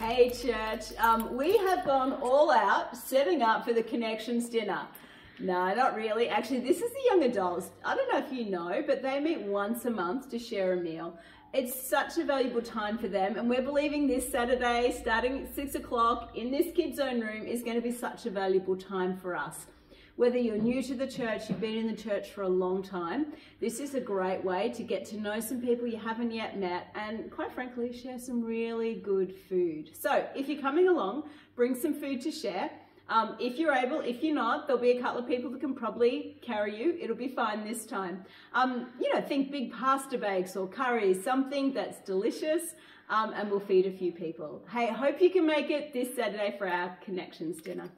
Hey church, um, we have gone all out setting up for the Connections dinner. No, not really. Actually, this is the young adults. I don't know if you know, but they meet once a month to share a meal. It's such a valuable time for them, and we're believing this Saturday, starting at six o'clock in this kids' own room, is going to be such a valuable time for us. Whether you're new to the church, you've been in the church for a long time, this is a great way to get to know some people you haven't yet met and, quite frankly, share some really good food. So, if you're coming along, bring some food to share. Um, if you're able, if you're not, there'll be a couple of people that can probably carry you. It'll be fine this time. Um, you know, think big pasta bakes or curries, something that's delicious, um, and we'll feed a few people. Hey, hope you can make it this Saturday for our Connections dinner.